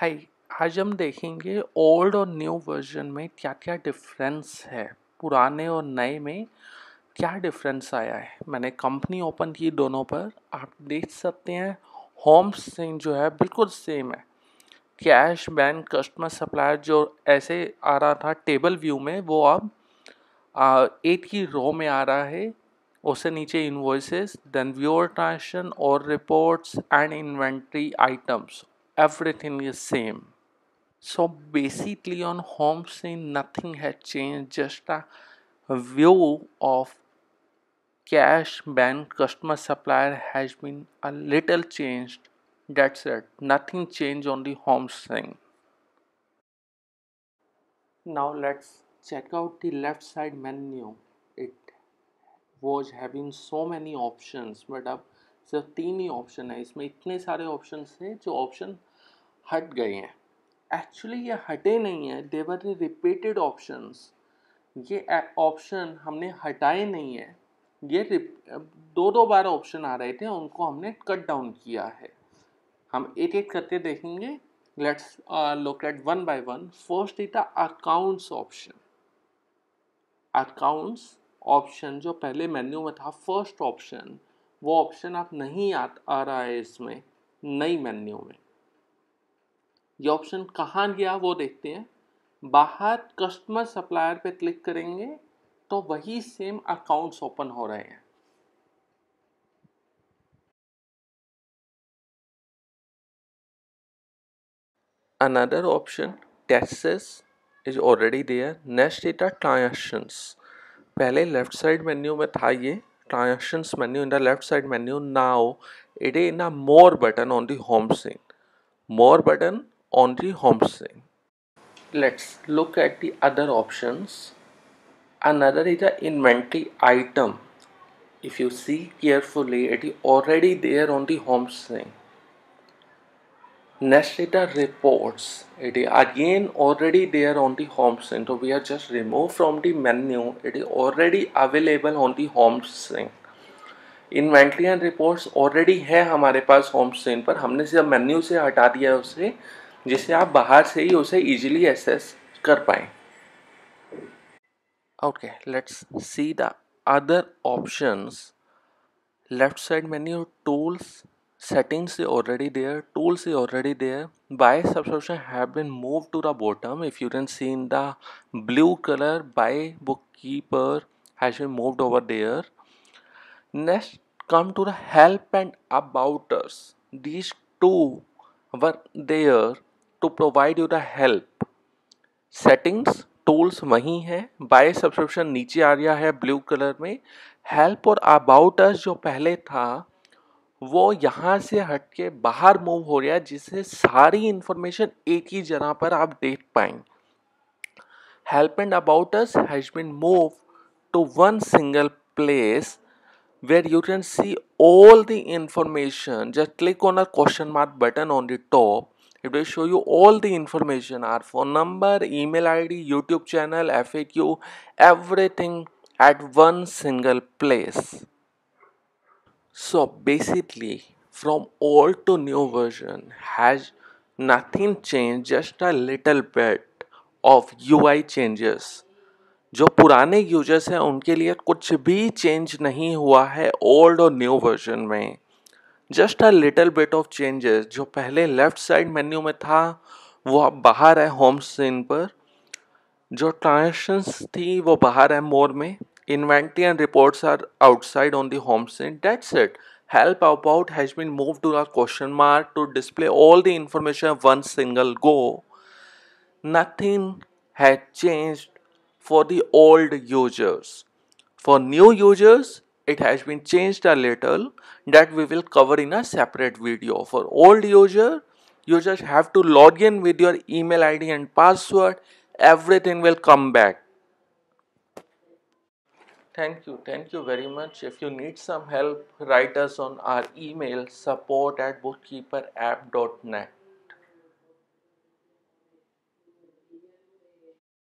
हाय, आज हम देखेंगे ओल्ड और न्यू वर्जन में क्या क्या डिफरेंस है। पुराने और नए में क्या डिफरेंस आया है? मैंने कंपनी ओपन की दोनों पर, आप देख सकते हैं होम सिंह जो है बिल्कुल सेम है। कैश बैंक कस्टमर सप्लायर जो ऐसे आ रहा था टेबल व्यू में, वो अब एट की रो में आ रहा है। उससे नीचे इन्वॉइसेस देन व्यूअर ट्रांजेक्शन और reports and inventory items everything is same so basically on home scene nothing had changed just a view of cash bank customer supplier has been a little changed that's it nothing changed on the home scene now let's check out the left side menu it was having so many options but अब सिर्फ तीन ही option है इसमें इतने सारे option हैं जो option हट गए हैं। एक्चुअली ये हटे नहीं हैं। देवर रिपीटेड ऑप्शंस ये ऑप्शन हमने हटाए नहीं है। ये दो दो बार ऑप्शन आ रहे थे उनको हमने कट डाउन किया है। हम एक एक करके देखेंगे। Let's look at one by one first is the accounts option accounts option जो पहले मेन्यू में था फ़र्स्ट ऑप्शन वो ऑप्शन आप नहीं आ, आ रहा है इसमें नई मेन्यू में। ये ऑप्शन कहाँ गया वो देखते हैं। बाहर कस्टमर सप्लायर पे क्लिक करेंगे तो वही सेम अकाउंट्स ओपन हो रहे हैं। Another option taxes is already there next data transaction पहले लेफ़्ट साइड मेन्यू में था ये transaction menu in the left side menu now it in a more button on the home screen more button on the. Let's look at the other options. Another is the inventory item. If you see carefully, it is already there on the home screen. Next is the reports. It is again already there on the home screen. So we are just removed from the menu. It is already available on the home screen. Inventory and reports already है हमारे पास home screen पर हमने सिर्फ़ menu से हटा दिया है उसे जिससे आप बाहर से ही उसे इजीली एसेस कर पाए। Okay let's see the other options left side menu tools settings से ऑलरेडी देयर टूल्स से already there buy subscription have been move to the bottom if you can see in the blue colour buy book keeper has been moved over there next come to the help and about us these two were there to provide you the help settings tools वही हैं। Bye subscription नीचे आ रहा है blue colour में। Help और about us जो पहले था, वो यहाँ से हट के बाहर मूव हो रहा है, जिससे सारी इंफॉर्मेशन एक ही जगह पर आप देख पाएँगे help and about us has been move to one single place where you can see all the information. Just click on a question mark button on the top. It will show you all the information our phone number email id youtube channel faq everything at one single place so basically from old to new version has nothing changed just a little bit of ui changes जो पुराने users हैं उनके लिए कुछ भी change नहीं हुआ है ओल्ड और न्यू वर्जन में just a little bit of changes जो पहले लेफ़्ट साइड मेन्यू में था, वो अब बाहर है होम स्क्रीन पर। जो ट्रांजेक्शंस थी, वो बाहर है मोर में। Inventory and reports are outside on the home screen that's it help about has been move to our question mark to display all the information one single go nothing has change for the old users for new users it has been changed a little that we will cover in a separate video. For old user you just have to log in with your email id and password. Everything will come back. Thank you. Thank you very much. If you need some help write us on our email support at bookkeeperapp.net